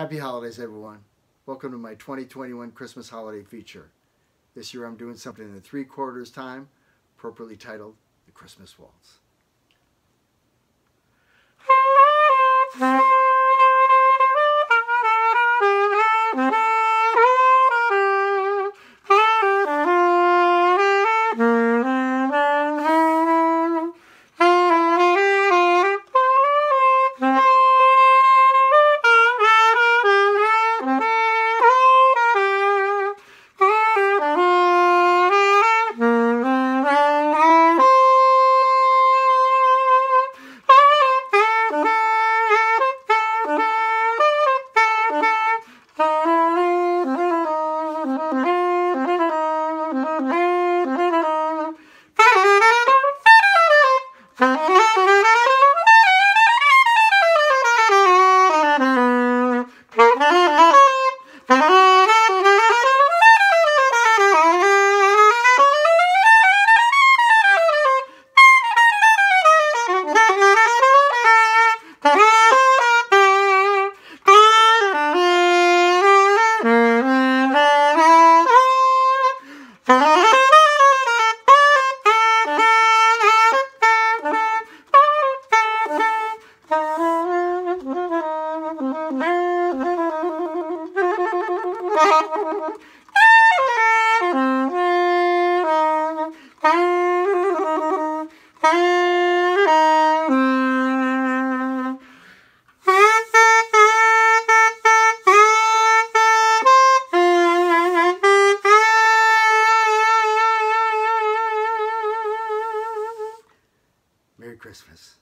Happy holidays, everyone. Welcome to my 2021 Christmas holiday feature. This year I'm doing something in the three quarters time, appropriately titled The Christmas Waltz. Christmas.